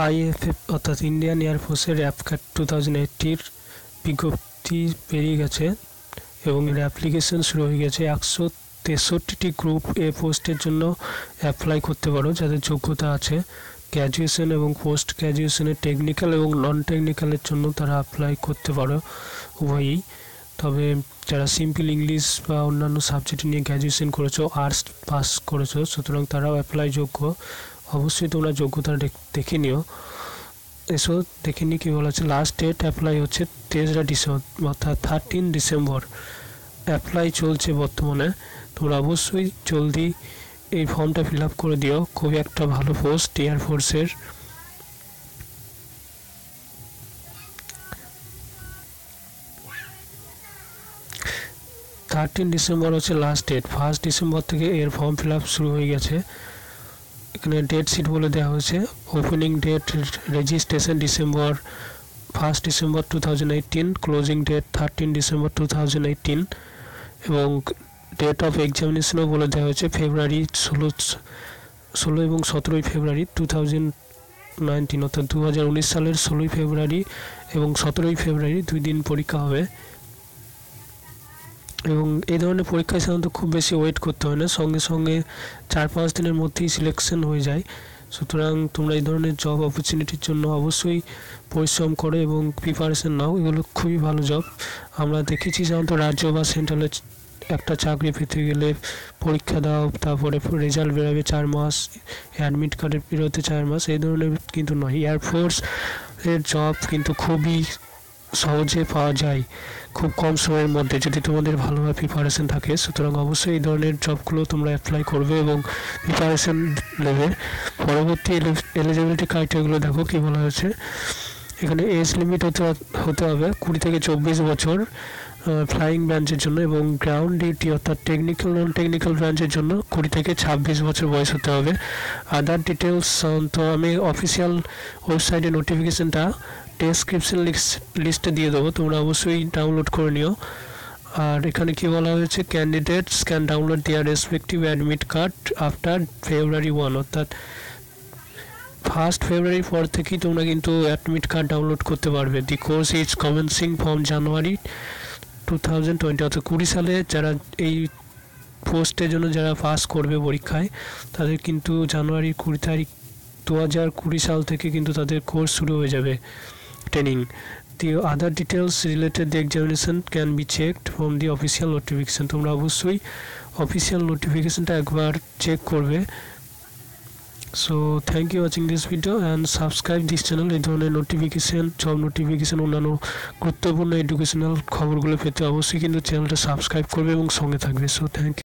আইএফএফ অর্থাৎ ইন্ডিয়ান এয়ারফোর্সের অ্যাপকাট two thousand এইটির বিজ্ঞপ্তি বেরিয়ে গেছে এবং এর অ্যাপ্লিকেশন শুরু হয়ে গেছে একশো তেষট্টিটি গ্রুপ এ পোস্টের জন্য অ্যাপ্লাই করতে পারো, যাদের যোগ্যতা আছে। গ্র্যাজুয়েশন এবং পোস্ট গ্র্যাজুয়েশনের টেকনিক্যাল এবং নন টেকনিক্যালের জন্য তারা অ্যাপ্লাই করতে পারো উভয়ই। তবে যারা সিম্পল ইংলিশ বা অন্যান্য সাবজেক্ট নিয়ে গ্র্যাজুয়েশন করেছ আর্টস পাস করেছ, সুতরাং তারাও অ্যাপ্লাই যোগ্য। অবশ্যই তোমরা যোগ্যতা দেখে নিও। এসো, দেখে নিই কী বলা আছে লাস্ট ডেট অ্যাপ্লাই হচ্ছে তেসরা ডিসেম্বর, অর্থাৎ থার্টিন ডিসেম্বর। অ্যাপ্লাই চলছে বর্তমানে। তোমরা অবশ্যই জলদি এই ফর্মটা ফিল আপ করে দিও। খুবই একটা ভালো পোস্ট এয়ারফোর্সের থার্টিন ডিসেম্বর হচ্ছে লাস্ট ডেট ফার্স্ট ডিসেম্বর থেকে এর ফর্ম ফিল আপ শুরু হয়ে গেছে। এখানে ডেট সিট বলে দেওয়া হয়েছে। Opening date registration December first December two thousand closing date thirteen December two thousand এবং ডেট অফ এক্সামিনেশনও বলে দেওয়া হয়েছে ফেব্রুয়ারি ষোলো ষোলো এবং সতেরোই ফেব্রুয়ারি টু থাউজেন্ড নাইনটিন অর্থাৎ দু সালের ষোলোই ফেব্রুয়ারি এবং সতেরোই ফেব্রুয়ারি দুই দিন পরীক্ষা হবে। এবং এই ধরনের পরীক্ষায় সাধারণত খুব বেশি ওয়েট করতে হয় না। সঙ্গে সঙ্গে চার পাঁচ দিনের মধ্যেই সিলেকশন হয়ে যায়। সুতরাং তোমরা এই ধরনের জব অপরচুনিটির জন্য অবশ্যই পরিশ্রম করো এবং প্রিপারেশন নাও। এগুলো খুবই ভালো জব আমরা দেখেছি সাধারণত রাজ্য বা সেন্ট্রালে একটা চাকরি পেতে গেলে পরীক্ষা দাও, তারপরে রেজাল্ট বেরোবে চার মাস অ্যাডমিট কার্ডের বেরোতে চার মাস। এই ধরনের কিন্তু নয়। এয়ারফোর্স এর জব কিন্তু খুবই সহজে পাওয়া যায়। খুব কম সময়ের মধ্যে যদি তোমাদের ভালোভাবে প্রিপারেশন থাকে, সুতরাং অবশ্যই এই ধরনের জবগুলো তোমরা অ্যাপ্লাই করবে এবং প্রিপারেশন নেবে। পরবর্তী এলিজিবিলিটি ক্রাইটেরিয়াগুলো দেখো কী বলা হয়েছে। এখানে এজ লিমিট হতে হতে হবে কুড়ি থেকে চব্বিশ বছর। ফ্লাইং ব্রাঞ্চের জন্য এবং গ্রাউন্ড ডিউটি অর্থাৎ টেকনিক্যাল নন টেকনিক্যাল ব্রাঞ্চের জন্য কুড়ি থেকে ছাব্বিশ বছর বয়স হতে হবে। আদার ডিটেলস তো আমি অফিসিয়াল ওয়েবসাইটে নোটিফিকেশানটা ডেসক্রিপশন লিস্টে দিয়ে দেবো, তোমরা অবশ্যই ডাউনলোড করে নিও। আর এখানে কি বলা হয়েছে? Candidates can download their respective admit card after February one অর্থাৎ ফার্স্ট ফেব্রুয়ারির পর থেকেই তোমরা কিন্তু অ্যাডমিট কার্ড ডাউনলোড করতে পারবে। The course is commencing from January two thousand twenty অর্থাৎ কুড়ি সালে যারা এই পোস্টের জন্য যারা পাস করবে পরীক্ষায়, তাদের কিন্তু জানুয়ারি কুড়ি তারিখ দু হাজার কুড়ি সাল থেকে কিন্তু তাদের কোর্স শুরু হয়ে যাবে training the other details related the examination can be checked from the official notification তোমরা অবশ্যই অফিসিয়াল নোটিফিকেশানটা একবার চেক করবে। So thank you watching this video and subscribe this channel এই ধরনের নোটিফিকেশান জব নোটিফিকেশান অন্যান্য গুরুত্বপূর্ণ এডুকেশনাল খবরগুলো পেতে অবশ্যই কিন্তু চ্যানেলটা সাবস্ক্রাইব করবে এবং সঙ্গে থাকবে। So thank